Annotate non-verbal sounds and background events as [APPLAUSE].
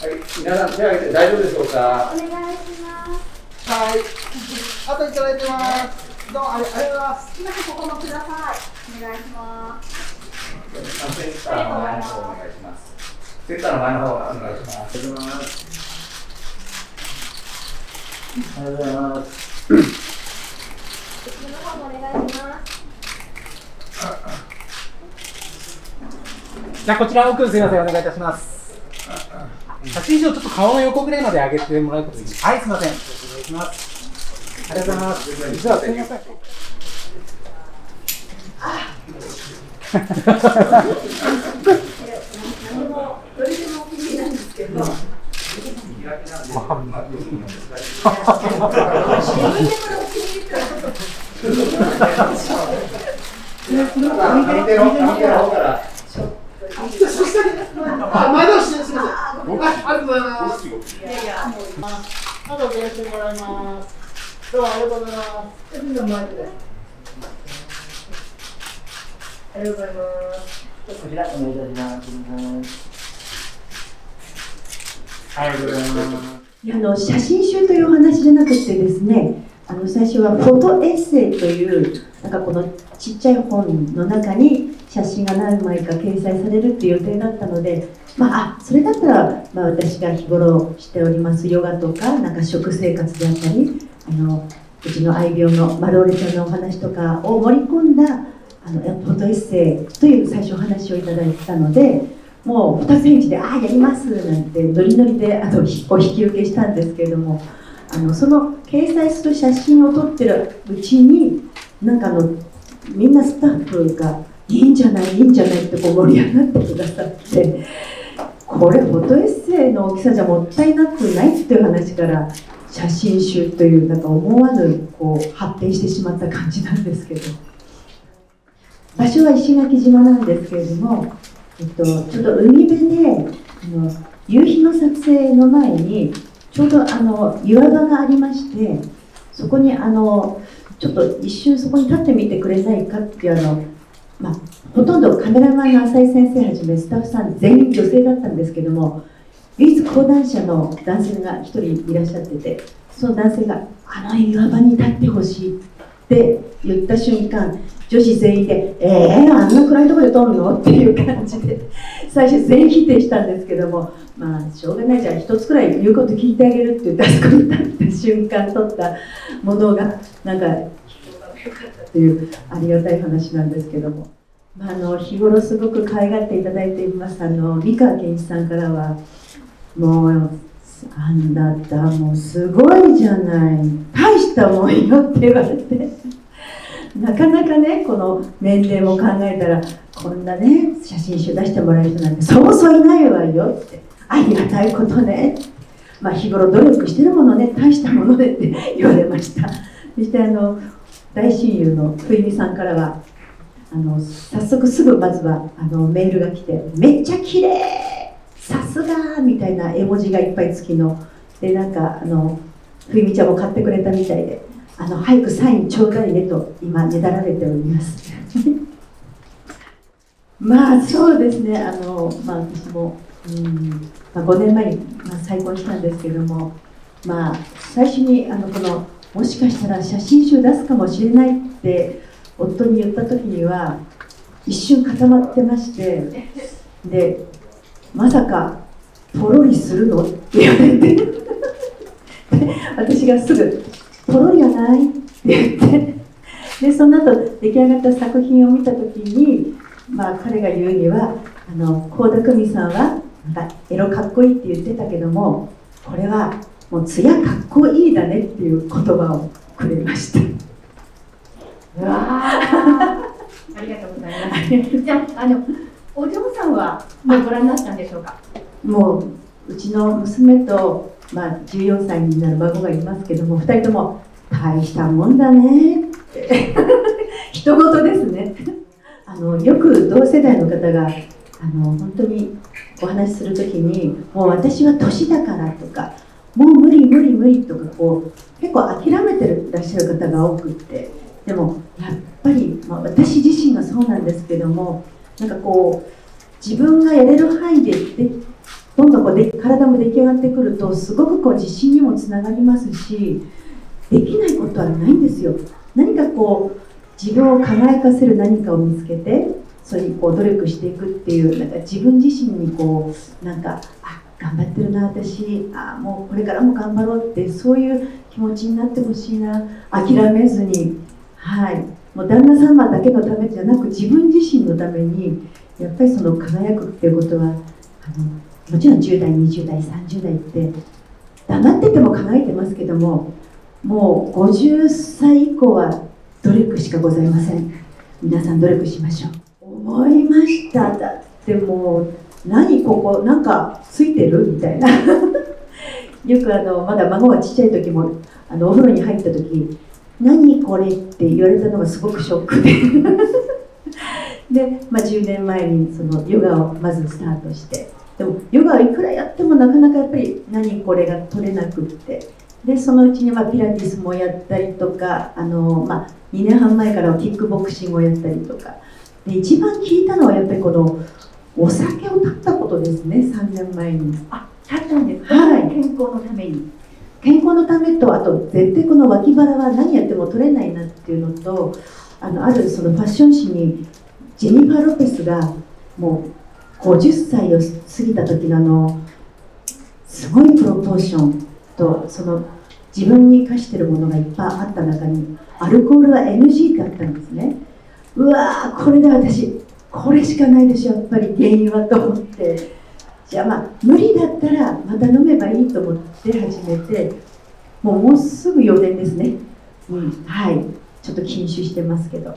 皆さん手を挙げて大丈夫でしょうか？お願いします。はい。あといただいてます。どうもありがとうございます。すみません、ここもください。お願いします。センターの前の方お願いします。センターの前の方お願いします。ありがとうございます。ありがとうございます。の方もお願いします。じゃあこちら奥すみませんお願いいたします。写真集をちょっと顔の横ぐらいまで上げてもらうことできますはいすみません。お願いします。ありがとうございます。実はすみません。何も、どれでもお気に入りなんですけど。自分でこれお気に入りってのはちょっと。右手の右手の方から。あ、前倒しです。すみません。あ、ありがとうございます。あとお願いしてもらいます。どうもありがとうございます。ありがとうございます。ありがとうございます。こちらお願いいたします。ありがとうございます。あの写真集というお話じゃなくてですねあの最初はフォトエッセイというなんかこのちっちゃい本の中に写真が何枚か掲載されるっていう予定だったので、まあ、それだったら、まあ、私が日頃しておりますヨガとかなんか食生活であったりあのうちの愛病のマローレちゃんのお話とかを盛り込んだあのフォトエッセイという最初お話をいただいたので。もう2センチで「ああやります」なんてノリノリであのお引き受けしたんですけれどものその掲載する写真を撮ってるうちになんかあのみんなスタッフが「いいんじゃないいいんじゃない」ってこう盛り上がってくださってこれフォトエッセイの大きさじゃもったいなくないっていう話から写真集というなんか思わぬこう発展してしまった感じなんですけど。場所は石垣島なんですけれどもえっと、ちょうど海辺であの夕日の撮影の前にちょうどあの岩場がありましてそこにあのちょっと一瞬そこに立ってみてくれないかっていうあの、まあ、ほとんどカメラマンの浅井先生はじめスタッフさん全員女性だったんですけども唯一講談社の男性が一人いらっしゃっててその男性が「あの岩場に立ってほしい」って言った瞬間女子全員で「えー、あんな暗いとこで撮るの?」っていう感じで最初全員否定したんですけどもまあしょうがないじゃん。一つくらい言うこと聞いてあげるって言ってあそこに立った瞬間撮ったものがなんか評判が良かったというありがたい話なんですけども、まあ、あの日頃すごく可愛がっていただいています。あの美川健一さんからはもうあんだったもうすごいじゃない。大したもんよって言われて。なかなかねこの年齢も考えたらこんなね写真集出してもらえる人なんてそうそういないわよって。ありがたいことね。まあ日頃努力してるものね大したものでって言われました。そしてあの大親友の冬美さんからはあの早速すぐまずはあのメールが来て「めっちゃ綺麗。さすが!」みたいな絵文字がいっぱい付きの。でなんかあの冬美ちゃんも買ってくれたみたいであの早くサインちょうだいねと今ねだられております。[LAUGHS] まあそうですね。あの、まあ、私も、うん。まあ、5年前に、まあ、再婚したんですけどもまあ最初にあのこのもしかしたら写真集出すかもしれないって夫に言った時には一瞬固まってましてでまさかポロリするの？って言われて。私がすぐポロリはないって言って。でその後出来上がった作品を見た時に、まあ、彼が言うにはあの倖田來未さんはなんかエロかっこいいって言ってたけどもこれはもう艶かっこいいだねっていう言葉をくれましたうわ [LAUGHS] ありがとうございます。じゃあ、あの、お嬢さんは、もうご覧になったんでしょうか？もううちの娘と、まあ、14歳になる孫がいますけども2人とも大したもんだねって [LAUGHS] 人事ですねあのよく同世代の方があの本当にお話しする時にもう私は年だからとかもう無理無理無理とかこう結構諦めてらっしゃる方が多くってでもやっぱり、まあ、私自身がそうなんですけどもなんかこう自分がやれる範囲ででどんどんこうで体も出来上がってくるとすごくこう自信にもつながりますしできないことはないんですよ。何かこう自分を輝かせる何かを見つけてそれにこう努力していくっていうなんか自分自身にこうなんかあ頑張ってるな私あもうこれからも頑張ろうってそういう気持ちになってほしいな諦めずにはい。もう旦那様だけのためじゃなく自分自身のためにやっぱりその輝くっていうことはあのもちろん10代20代30代って黙ってても輝いてますけどももう50歳以降は努力しかございません。皆さん努力しましょう。思いました。だってもう何ここなんかついてる？みたいな。[LAUGHS] よくあのまだ孫がちっちゃい時もあのお風呂に入った時何これって言われたのがすごくショックで。[LAUGHS] で、まあ、10年前にそのヨガをまずスタートして。でもヨガはいくらやってもなかなかやっぱり何これが取れなくって。でそのうちにまあピラティスもやったりとかあの、まあ、2年半前からはキックボクシングをやったりとか。で一番聞いたのはやっぱりこのお酒を断ったことですね3年前に。あ立ったんですはい。健康のために。健康のためとあと絶対この脇腹は何やっても取れないなっていうのとあのあるそのファッション誌にジェニファー・ロペスがもう50歳を過ぎた時のあのすごいプロポーションとその自分に課してるものがいっぱいあった中にアルコールは NG だったんですねうわーこれで私。これしかないでしょやっぱり。原因はと思って。じゃあまあ無理だったらまた飲めばいいと思って始めてもうもうすぐ4年ですね、うん、はい。ちょっと禁酒してますけど